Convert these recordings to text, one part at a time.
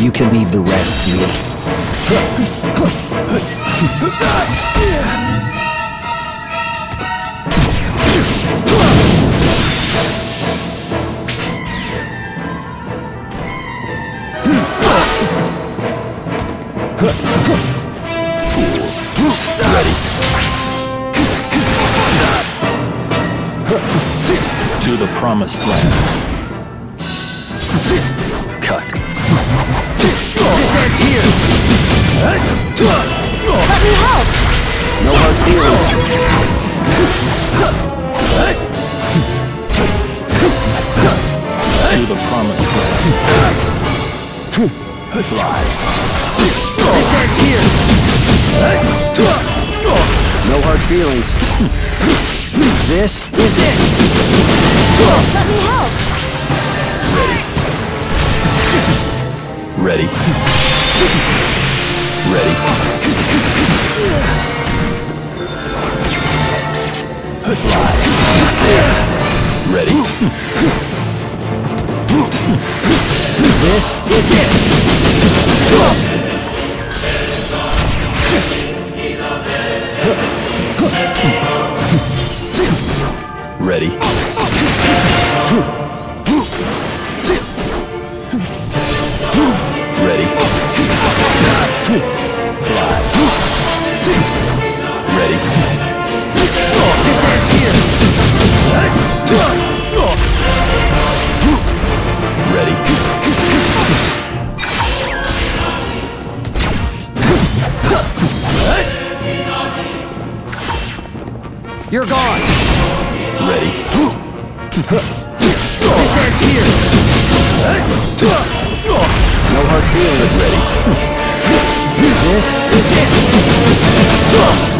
You can leave the rest to me. To the promised land. This ends here! Let me help! No hard feelings. To the promised land. This ends here! No hard feelings. This is it! Let me help! Ready. Fly. Ready. This is it! Ready. Ready. Fly. Ready. This ends here! Ready. You're gone! Ready. This ends here! No hard feelings. Ready. This is it!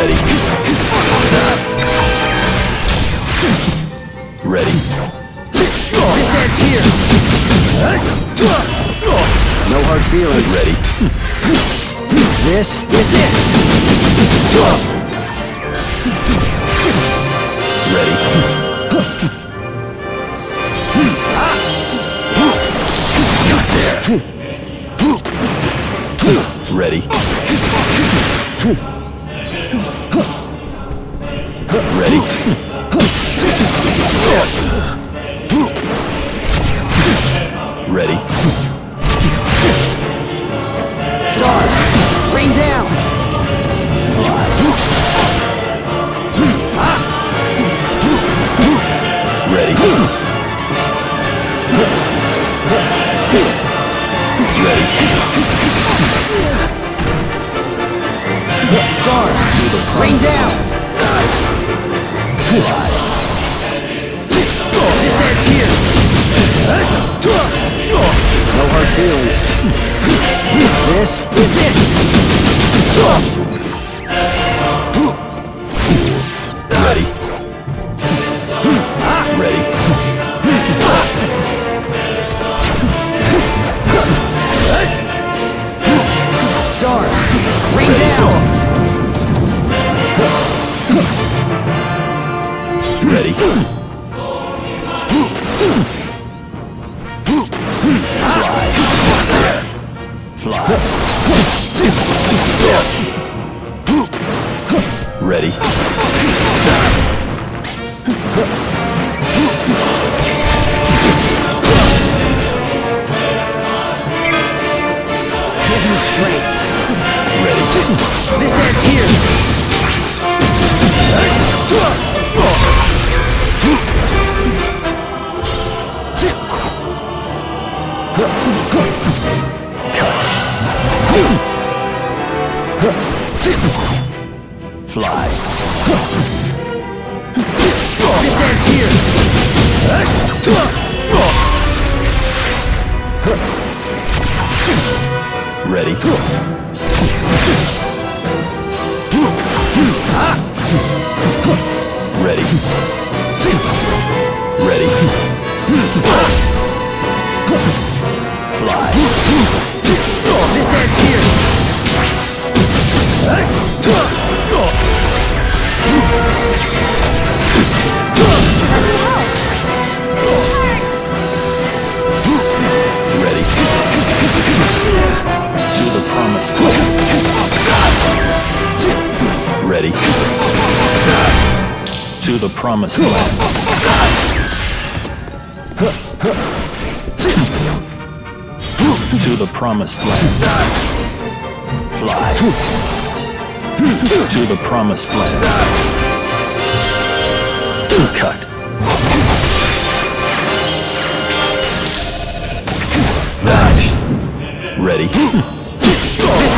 Ready. Ready. Ends here! No hard feelings. Ready. This is it! Ready. Got there. Ready. Ready. already. ready. Ready. Promised land. to the promised land. Fly. to the promised land. Cut. Vanish. Ready. This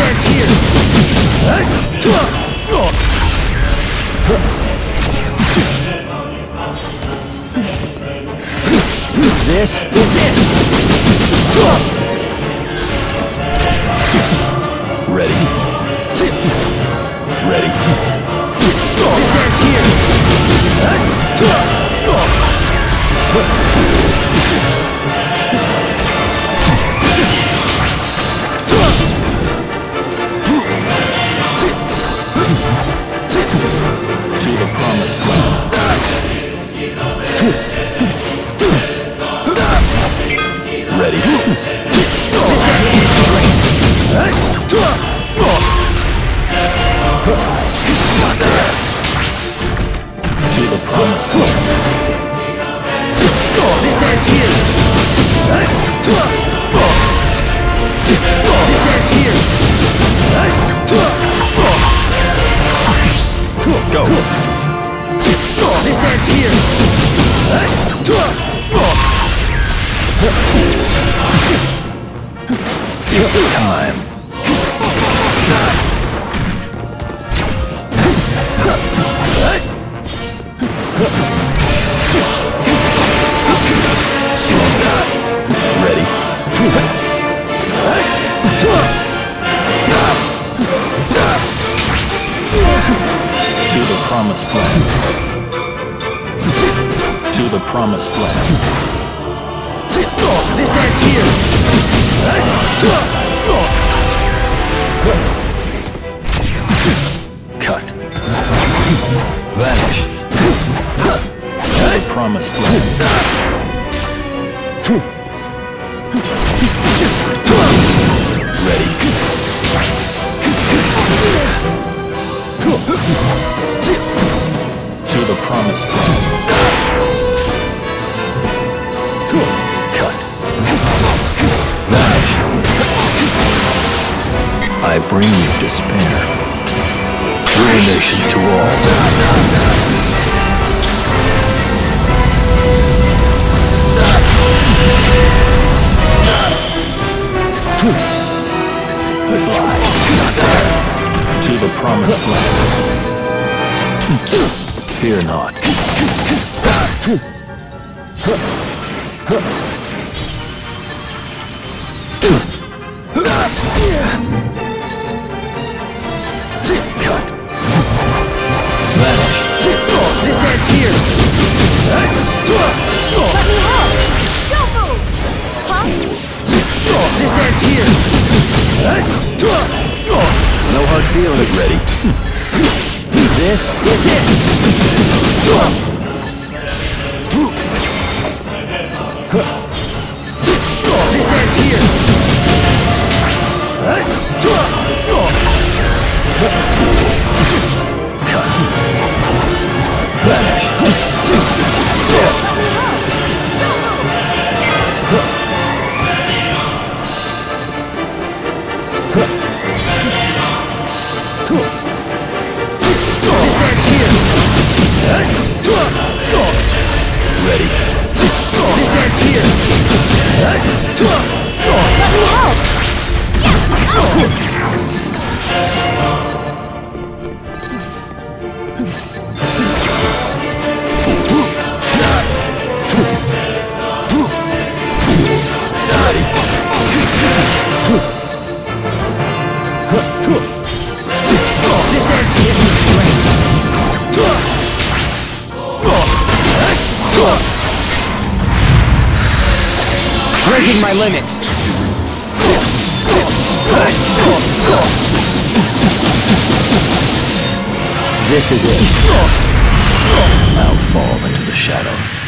ends here! This This ends here! It's time. Ready. To the promised land. Promised land. This ends here! Cut. Vanish. The promised land. I bring you despair. Ruination to all. Fly. To the promised land. Fear not. Cut. Hard feelings. Ready. This is it! This ends here! Vanish. Breaking my limits! This is it. I'll fall into the shadows.